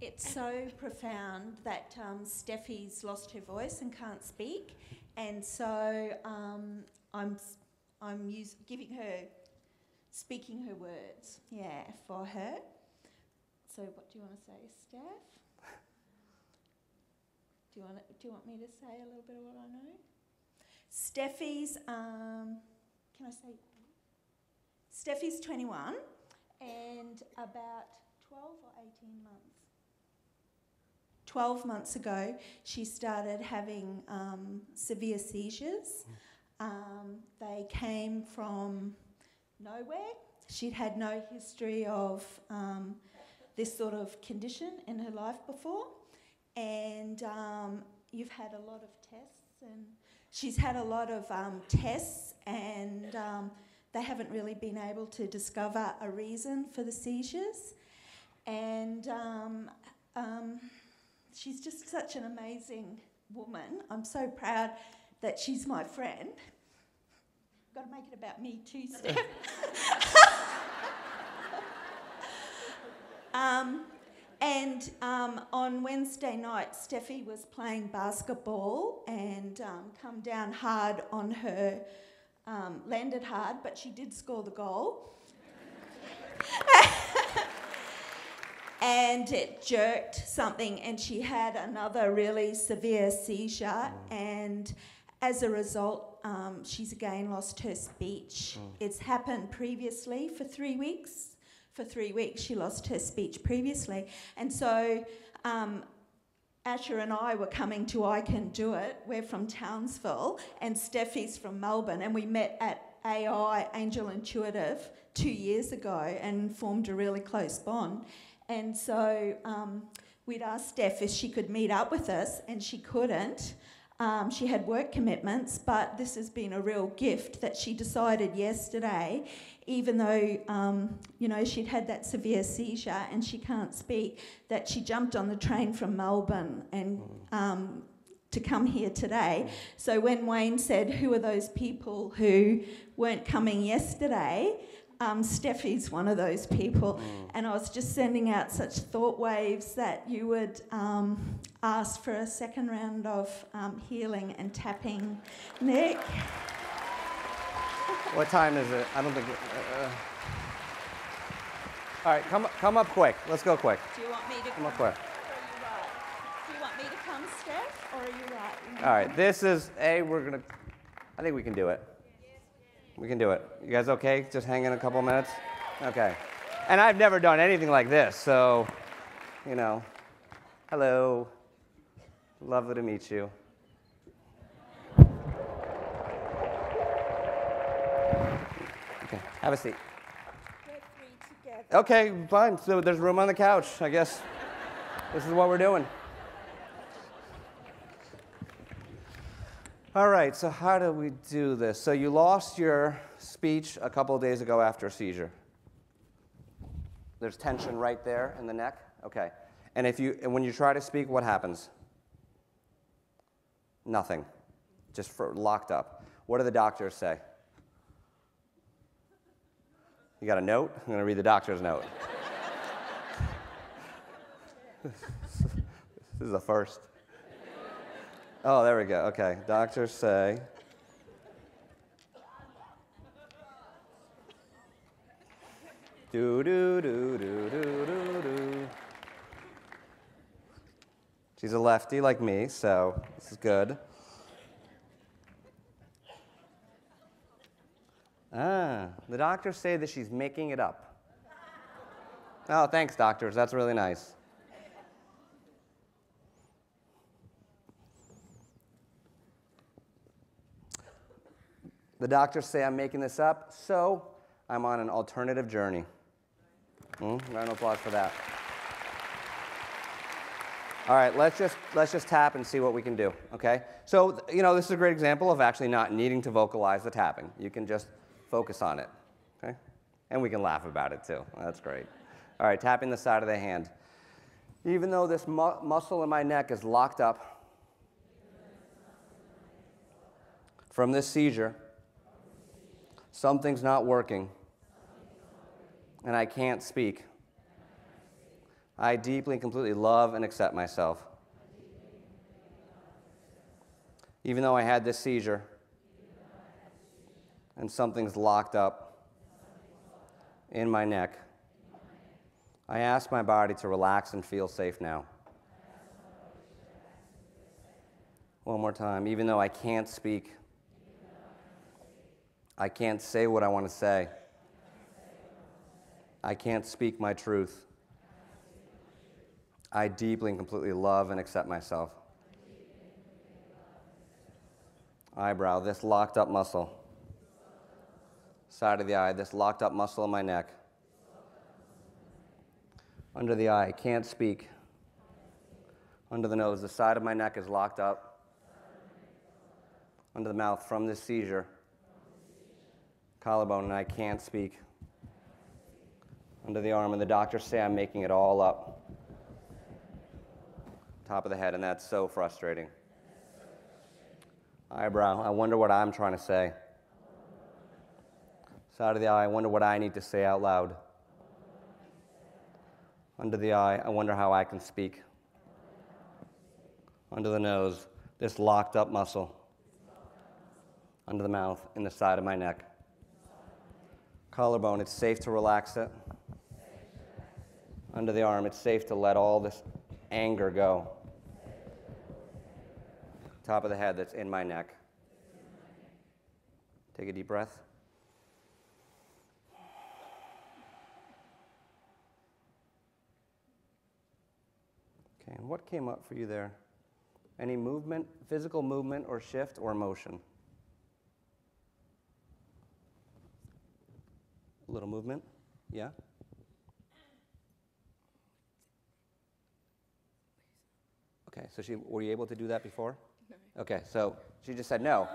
it's so profound that um, Steffi's lost her voice and can't speak, and so um, I'm I'm use, giving her, speaking her words, yeah, for her. So what do you want to say, Steph? Do you want do you want me to say a little bit of what I know? Steffi's um, can I say? Steffi's 21 and about 12 or 18 months. 12 months ago, she started having um, severe seizures. Um, they came from nowhere. She'd had no history of um, this sort of condition in her life before. And um, you've had a lot of tests, and she's had a lot of um, tests, and um, they haven't really been able to discover a reason for the seizures. And she's just such an amazing woman. I'm so proud that she's my friend. Got to make it about me too, Steph. um, and um, on Wednesday night, Steffi was playing basketball and um, come down hard on her, um, landed hard, but she did score the goal. and it jerked something, and she had another really severe seizure. And as a result, um, she's again lost her speech. It's happened previously for three weeks. For three weeks, she lost her speech previously. And so, um, Asher and I were coming to I Can Do It. We're from Townsville, and Steffi's from Melbourne, and we met at AI, Angel Intuitive, two years ago and formed a really close bond. And so um, we'd asked Steph if she could meet up with us, and she couldn't. Um, she had work commitments, but this has been a real gift that she decided yesterday, even though um, you know she'd had that severe seizure and she can't speak, that she jumped on the train from Melbourne and um, to come here today. So when Wayne said, "Who are those people who weren't coming yesterday?" Um, Steffi's one of those people, and I was just sending out such thought waves that you would um, ask for a second round of um, healing and tapping. Nick, What time is it? I don't think. Uh, uh. All right, come come up quick. Let's go quick. do you want me to Come come? up quick. Are you right? Do you want me to come, Steph, or are you right? All right, this is a. We're gonna. I think we can do it. We can do it. You guys okay? Just hang in a couple minutes. Okay. And I've never done anything like this, so, you know. Hello. Lovely to meet you. Okay, have a seat. We're three together. Okay, fine. So there's room on the couch. I guess this is what we're doing. All right, so how do we do this? So you lost your speech a couple of days ago after a seizure. There's tension right there in the neck. Okay. And if you and when you try to speak, what happens? Nothing. Just for locked up. What do the doctors say? You got a note? I'm going to read the doctor's note. this is the first. Oh, there we go. Okay. Doctors say. Do, do, do, do, do, do, do. She's a lefty like me, so this is good. Ah, the doctors say that she's making it up. Oh, thanks, doctors. That's really nice. The doctors say I'm making this up, so I'm on an alternative journey. Mm, round of applause for that. All right, let's just let's just tap and see what we can do. Okay. So you know this is a great example of actually not needing to vocalize the tapping. You can just focus on it. Okay. And we can laugh about it too. That's great. All right, tapping the side of the hand. Even though this mu- muscle in my neck is locked up from this seizure, something's not working, and I can't speak. I deeply and completely love and accept myself. Even though I had this seizure and something's locked up in my neck, I ask my body to relax and feel safe now. One more time. Even though I can't speak, I can't say what I want to say, I can't speak my truth. I deeply and completely love and accept myself. Eyebrow, this locked up muscle. Side of the eye, this locked up muscle in my neck. Under the eye, can't speak. Under the nose, the side of my neck is locked up. Under the mouth, from this seizure. Collarbone, and I can't speak. Under the arm, and the doctors say I'm making it all up. Top of the head, and that's so frustrating. Eyebrow, I wonder what I'm trying to say. Side of the eye, I wonder what I need to say out loud. Under the eye, I wonder how I can speak. Under the nose, this locked up muscle. Under the mouth, in the side of my neck. Collarbone, it's safe to relax it. Under the arm, it's safe to let all this anger go. Top of the head, that's in my neck. Take a deep breath. Okay, and what came up for you there? Any movement, physical movement or shift or motion? A little movement? Yeah? Okay, so she, were you able to do that before? No. Okay, so she just said no.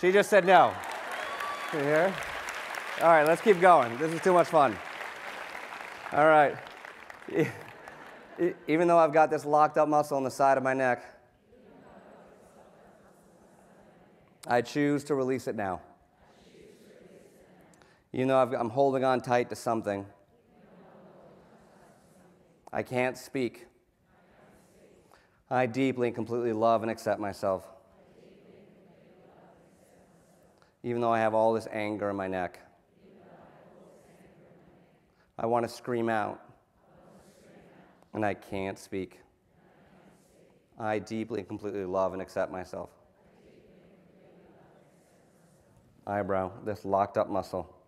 She just said no. You hear? All right, let's keep going. This is too much fun. All right. Even though I've got this locked up muscle on the side of my neck, I choose to release it now. Even though i am holding on tight to something, I can't speak. I deeply and completely love and accept myself. Even though I have all this anger in my neck, I want to scream out, and I can't speak. I deeply and completely love and accept myself. Eyebrow, this locked up muscle.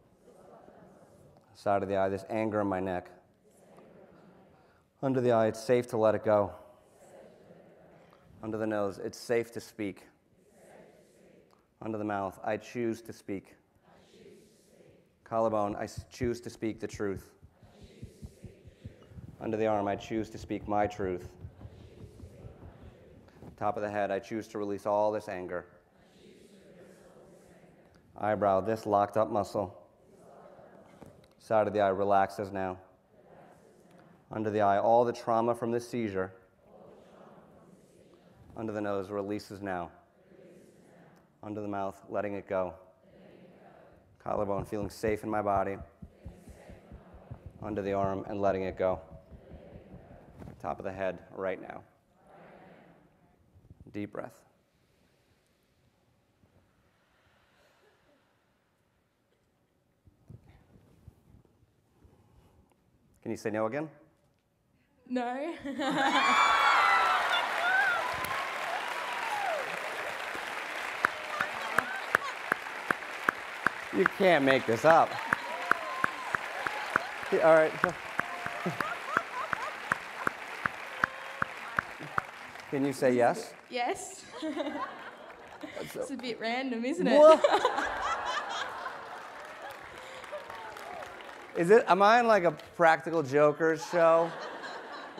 Side of the eye, this anger in my neck. Under the eye, it's safe to let it go under the nose, it's safe to speak. Under the mouth, I choose to speak. Collarbone, I choose to speak the truth. Under the arm, I choose to speak my truth. Top of the head, I choose to release all this anger. Eyebrow, this locked up muscle. Side of the eye relaxes now. Under the eye, all the trauma from this seizure under the nose releases now. Under the mouth, letting it go. Collarbone, feeling safe in my body. Under the arm and letting it go. Top of the head right now. Deep breath. Can you say no again? No. You can't make this up. All right. Can you say yes? Yes. it's a bit random, isn't it? Is it? Am I on like a practical jokers show?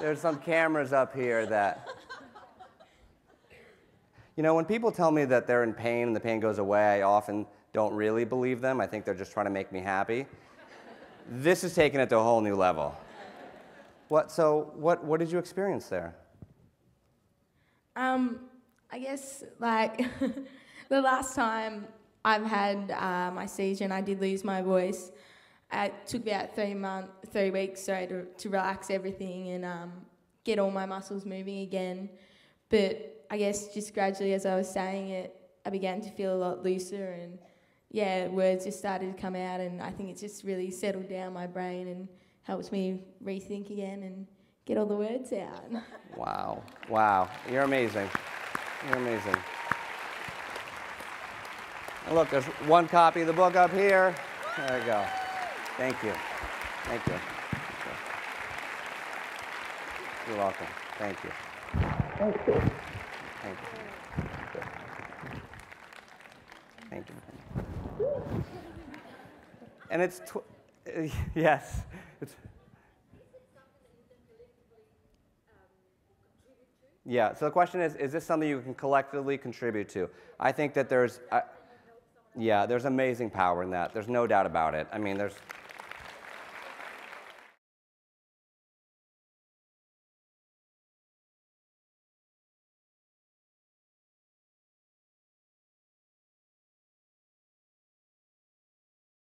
There's some cameras up here that. You know, when people tell me that they're in pain and the pain goes away, I often don't really believe them. I think they're just trying to make me happy. this is taking it to a whole new level. What, so, what, what did you experience there? Um, I guess, like, the last time I've had uh, my seizure and I did lose my voice, it took about three month, three weeks, sorry, to, to relax everything and um, get all my muscles moving again. But I guess just gradually, as I was saying it, I began to feel a lot looser and yeah, words just started to come out, and I think it just really settled down my brain and helps me rethink again and get all the words out. Wow. Wow. You're amazing. You're amazing. Look, there's one copy of the book up here. There you go. Thank you. Thank you. You're welcome. Thank you. Thank you. Thank you. Thank you. And it's, tw- yes. It's, Yeah, so the question is is this something you can collectively contribute to? I think that there's, uh, yeah, there's amazing power in that. There's no doubt about it. I mean, there's,